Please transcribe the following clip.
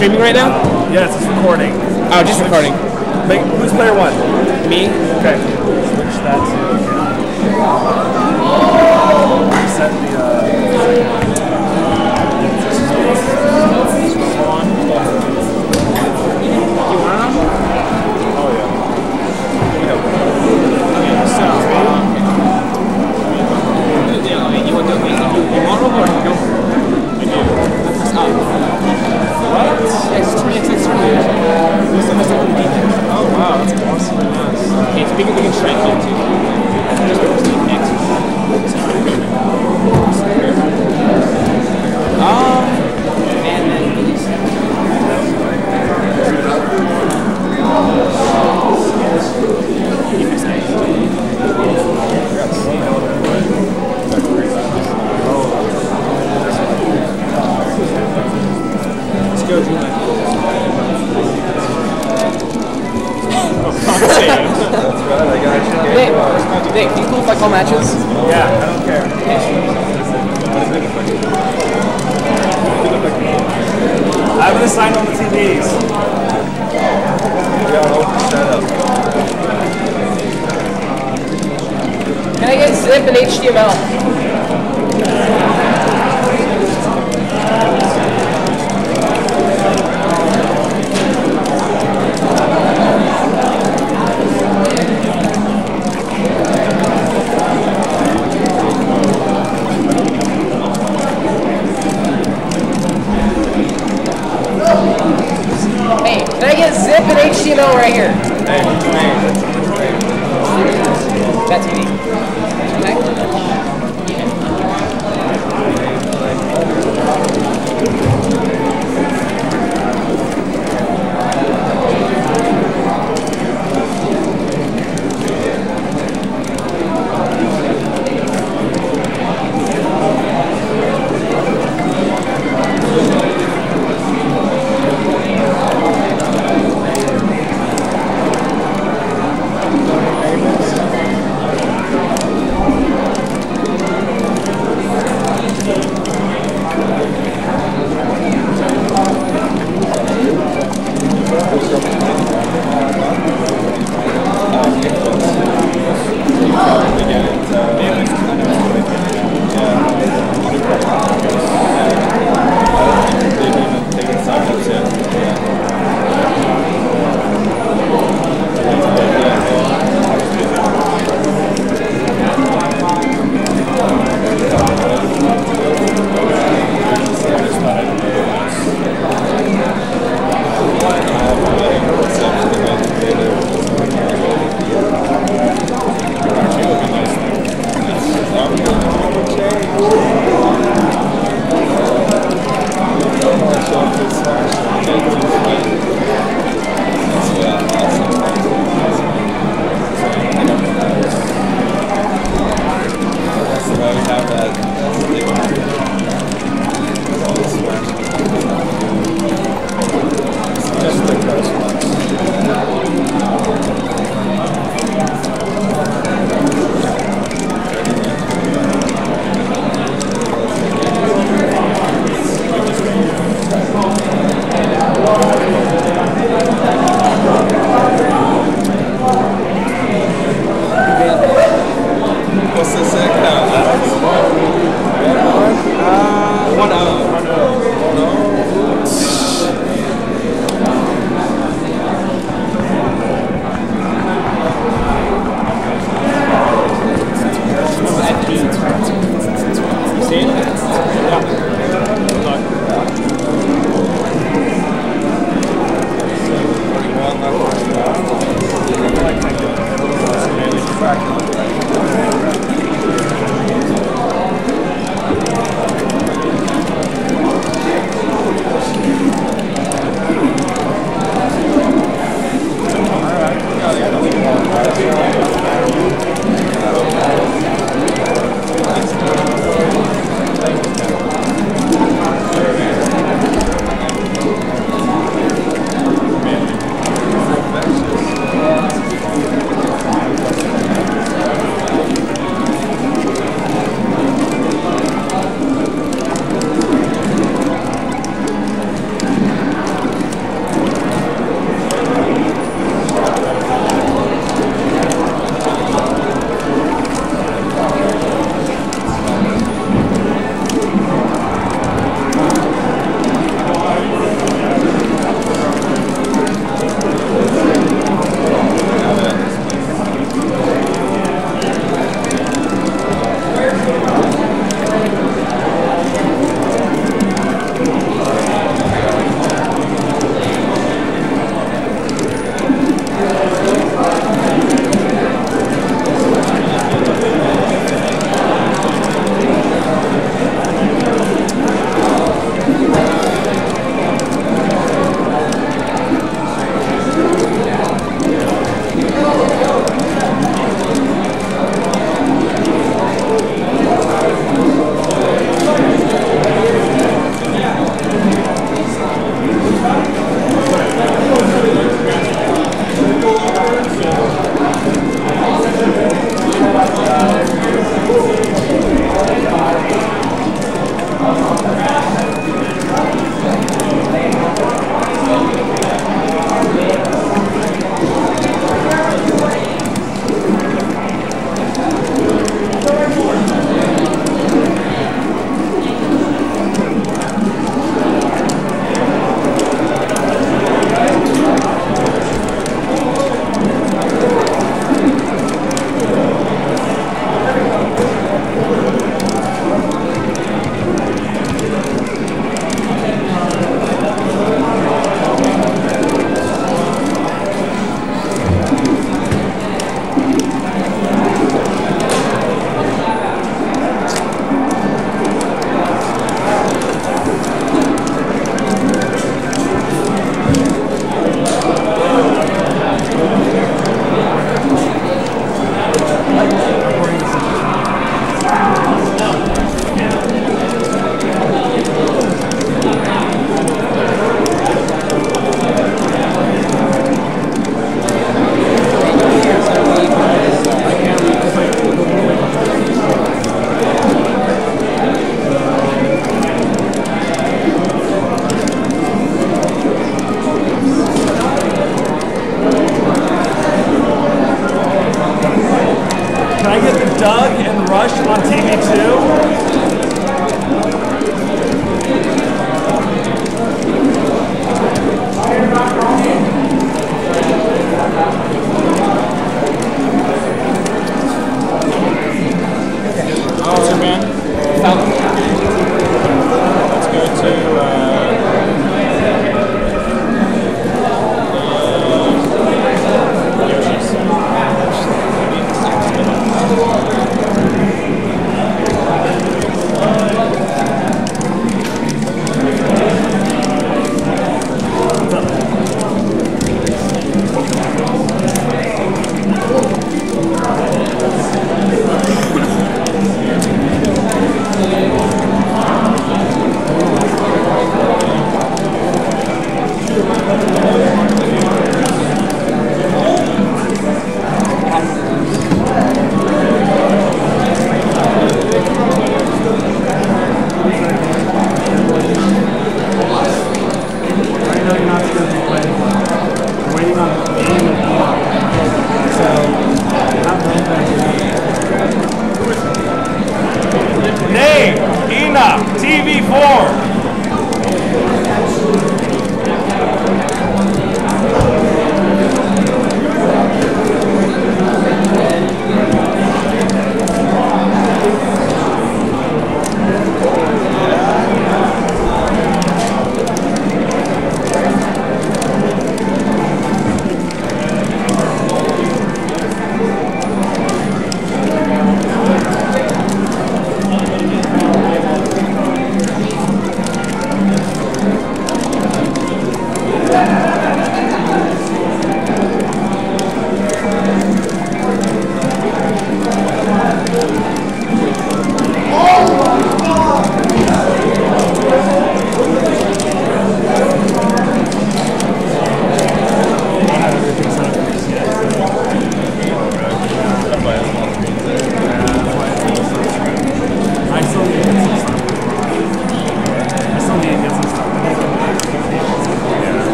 streaming right now? Yes, it's recording. Oh, just recording. Make, who's player one? Me? Okay. Switch that to. Nick, Nick, do you if I call matches? Yeah, I don't care. I have it assigned on the TVs. Yeah, I'll open that up. Can I get zip and HTML? Hey, can I get zip and HTML right here? Hey, what's your name? That TV.